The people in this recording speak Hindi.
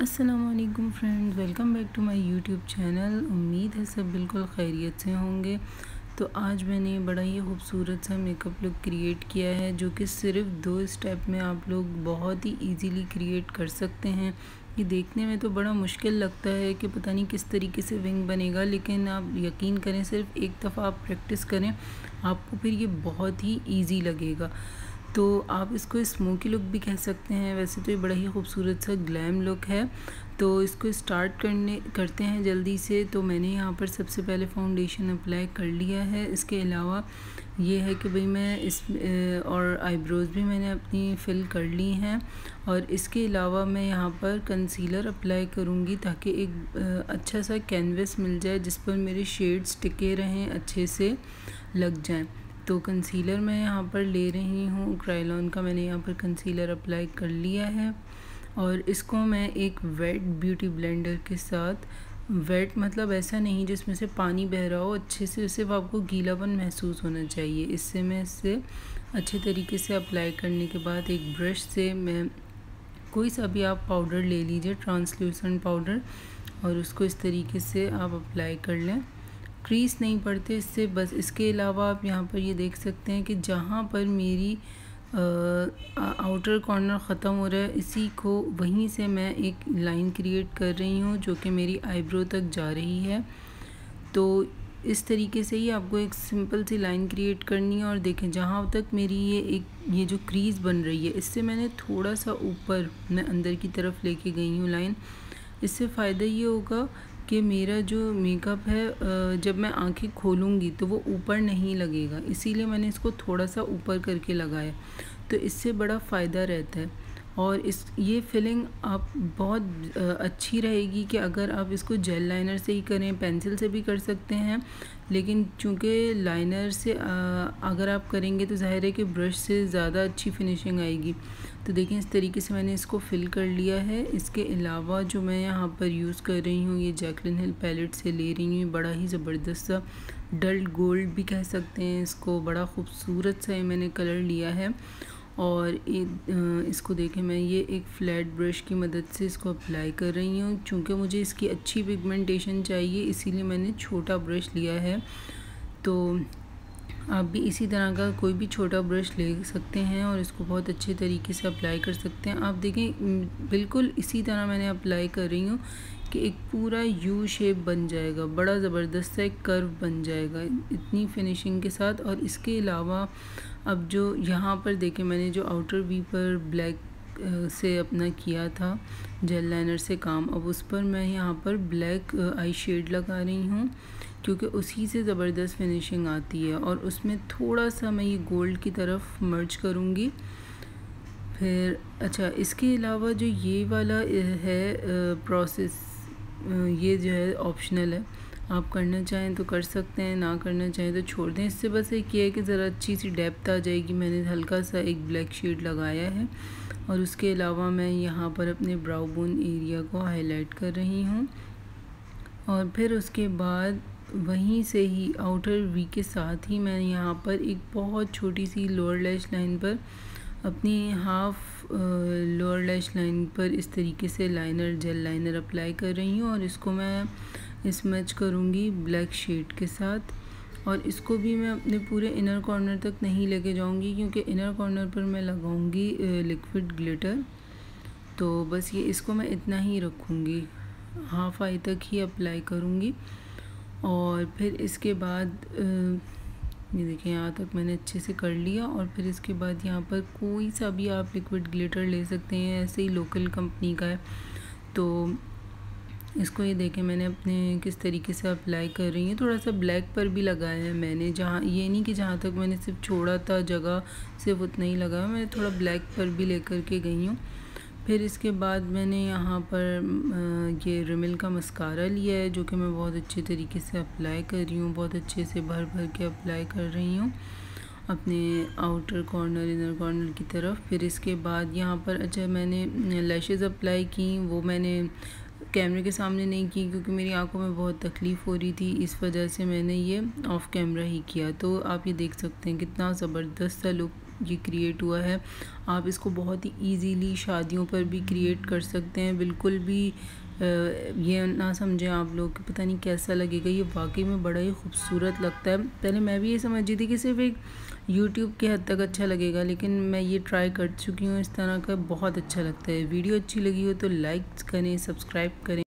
Aslam friends welcome back to my YouTube channel उम्मीद है सब बिल्कुल खैरियत से होंगे। तो आज मैंने बड़ा ही खूबसूरत सा मेकअप लुक क्रिएट किया है, जो कि सिर्फ़ दो स्टेप में आप लोग बहुत ही इजीली क्रिएट कर सकते हैं। ये देखने में तो बड़ा मुश्किल लगता है कि पता नहीं किस तरीके से विंग बनेगा, लेकिन आप यकीन करें सिर्फ़ एक दफ़ा आप प्रैक्टिस करें, आपको फिर ये बहुत ही ईजी लगेगा। तो आप इसको स्मोकी लुक भी कह सकते हैं। वैसे तो ये बड़ा ही खूबसूरत सा ग्लैम लुक है। तो इसको स्टार्ट करने, करते हैं जल्दी से। तो मैंने यहाँ पर सबसे पहले फाउंडेशन अप्लाई कर लिया है। इसके अलावा ये है कि भाई मैं इस और आईब्रोज़ भी मैंने अपनी फिल कर ली हैं। और इसके अलावा मैं यहाँ पर कंसीलर अप्लाई करूँगी ताकि एक अच्छा सा कैनवस मिल जाए जिस पर मेरे शेड्स टिके रहें, अच्छे से लग जाएँ। तो कंसीलर मैं यहाँ पर ले रही हूँ। क्राइलॉन का मैंने यहाँ पर कंसीलर अप्लाई कर लिया है। और इसको मैं एक वेट ब्यूटी ब्लेंडर के साथ वेट मतलब ऐसा नहीं जिसमें से पानी बह रहा हो, अच्छे से सिर्फ़ आपको गीलापन महसूस होना चाहिए। इससे मैं इससे अच्छे तरीके से अप्लाई करने के बाद एक ब्रश से मैं कोई सा भी आप पाउडर ले लीजिए ट्रांसल्यूसेंट पाउडर और उसको इस तरीके से आप अप्लाई कर लें। क्रीज नहीं पड़ते इससे, बस इसके अलावा आप यहाँ पर ये देख सकते हैं कि जहाँ पर मेरी आउटर कॉर्नर ख़त्म हो रहा है, इसी को वहीं से मैं एक लाइन क्रिएट कर रही हूँ जो कि मेरी आईब्रो तक जा रही है। तो इस तरीके से ही आपको एक सिंपल सी लाइन क्रिएट करनी है और देखें, जहाँ तक मेरी ये एक, ये जो क्रीज़ बन रही है, इससे मैंने थोड़ा सा ऊपर, मैं अंदर की तरफ़ लेके गई हूँ लाइन इससे फ़ायदा ये होगा कि मेरा जो मेकअप है जब मैं आँखें खोलूँगी तो वो ऊपर नहीं लगेगा। इसीलिए मैंने इसको थोड़ा सा ऊपर करके लगाया। तो इससे बड़ा फ़ायदा रहता है। और इस, ये फिलिंग आप बहुत अच्छी रहेगी कि अगर आप इसको जेल लाइनर से ही करें पेंसिल से भी कर सकते हैं। लेकिन चूँकि लाइनर से अगर आप करेंगे तो ज़ाहिर है कि ब्रश से ज़्यादा अच्छी फिनिशिंग आएगी। तो देखें इस तरीके से मैंने इसको फिल कर लिया है। इसके अलावा जो मैं यहाँ पर यूज़ कर रही हूँ, ये जैकलिन हिल पैलेट से ले रही हूँ। बड़ा ही ज़बरदस्त सा डल्ड गोल्ड भी कह सकते हैं इसको। बड़ा खूबसूरत सा मैंने कलर लिया है। और इसको देखें मैं, ये एक फ्लैट ब्रश की मदद से इसको अप्लाई कर रही हूँ। चूँकि मुझे इसकी अच्छी पिगमेंटेशन चाहिए, इसीलिए मैंने छोटा ब्रश लिया है। तो आप भी इसी तरह का कोई भी छोटा ब्रश ले सकते हैं और इसको बहुत अच्छे तरीके से अप्लाई कर सकते हैं। आप देखें बिल्कुल इसी तरह मैंने अप्लाई कर रही हूँ कि एक पूरा यू शेप बन जाएगा, बड़ा ज़बरदस्त सा एक कर्व बन जाएगा इतनी फिनिशिंग के साथ। और इसके अलावा अब जो यहाँ पर देखें, मैंने जो आउटर वी पर ब्लैक से अपना किया था जेल लाइनर से काम, अब उस पर मैं यहाँ पर ब्लैक आई शेड लगा रही हूँ। क्योंकि उसी से ज़बरदस्त फिनिशिंग आती है और उसमें थोड़ा सा मैं ये गोल्ड की तरफ़ मर्ज करूँगी। फिर अच्छा इसके अलावा जो ये वाला है प्रोसेस ये जो है ऑप्शनल है। आप करना चाहें तो कर सकते हैं, ना करना चाहें तो छोड़ दें। इससे बस एक ये है कि ज़रा अच्छी सी डेप्थ आ जाएगी। मैंने हल्का सा एक ब्लैक शेड लगाया है और उसके अलावा मैं यहाँ पर अपने ब्राउ बोन एरिया को हाईलाइट कर रही हूँ। और फिर उसके बाद वहीं से ही आउटर वी के साथ ही मैं यहाँ पर एक बहुत छोटी सी लोअर लैश लाइन पर अपनी हाफ़ लोअर लैश लाइन पर इस तरीके से लाइनर जेल लाइनर अप्लाई कर रही हूँ और इसको मैं इस मैच करूँगी ब्लैक शेड के साथ। और इसको भी मैं अपने पूरे इनर कॉर्नर तक नहीं लेके जाऊँगी क्योंकि इनर कॉर्नर पर मैं लगाऊँगी लिक्विड ग्लिटर तो बस ये इसको मैं इतना ही रखूँगी। हाफ़ आई तक ही अप्लाई करूँगी। और फिर इसके बाद ये देखिए यहाँ तक मैंने अच्छे से कर लिया और फिर इसके बाद यहाँ पर कोई सा भी आप लिक्विड ग्लिटर ले सकते हैं, ऐसे ही लोकल कंपनी का है। तो इसको ये देखें, मैंने अपने किस तरीके से अप्लाई कर रही हूँ। थोड़ा सा ब्लैक पर भी लगाया है मैंने, जहाँ, ये नहीं कि जहाँ तक मैंने सिर्फ़ छोड़ा था जगह, सिर्फ़ उतना ही लगाया मैंने थोड़ा ब्लैक पर भी लेकर के गई हूँ। फिर इसके बाद मैंने यहाँ पर ये रिमिल का मस्कारा लिया है, जो कि मैं बहुत अच्छे तरीके से अप्लाई कर रही हूँ, बहुत अच्छे से भर भर के अप्लाई कर रही हूँ, अपने आउटर कॉर्नर, इनर कॉर्नर की तरफ़। फिर इसके बाद यहाँ पर अच्छा मैंने लैशेज़ अप्लाई की, वो मैंने कैमरे के सामने नहीं की, क्योंकि मेरी आँखों में बहुत तकलीफ़ हो रही थी, इस वजह से मैंने ये ऑफ़ कैमरा ही किया। तो आप ये देख सकते हैं कितना ज़बरदस्त सा लुक ये क्रिएट हुआ है। आप इसको बहुत ही इजीली शादियों पर भी क्रिएट कर सकते हैं। बिल्कुल भी ये ना समझें आप लोग कि पता नहीं कैसा लगेगा। ये वाकई में बड़ा ही खूबसूरत लगता है। पहले मैं भी ये समझ थी कि सिर्फ़ एक यूट्यूब के हद तक अच्छा लगेगा, लेकिन मैं ये ट्राई कर चुकी हूँ। इस तरह का बहुत अच्छा लगता है। वीडियो अच्छी लगी हो तो लाइक करें सब्सक्राइब करें।